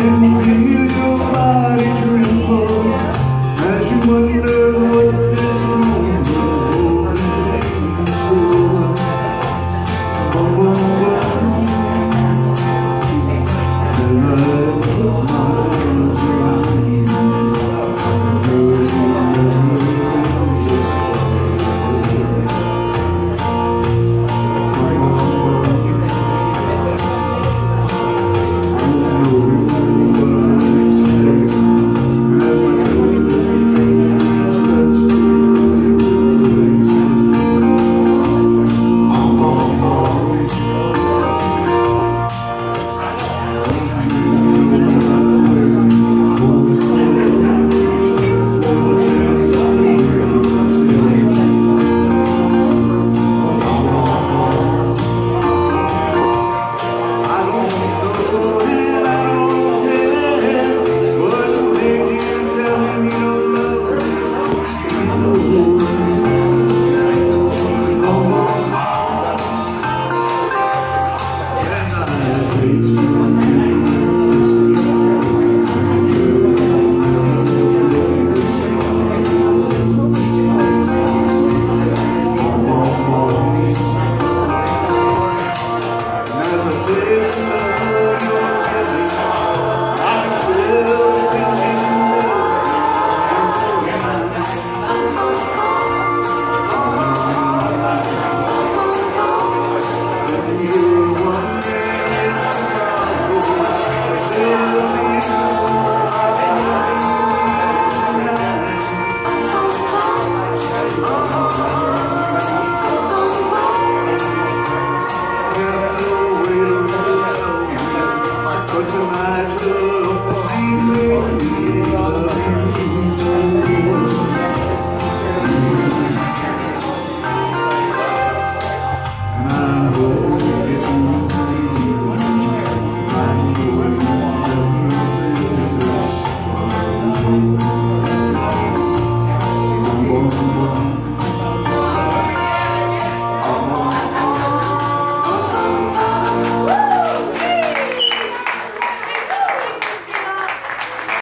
you.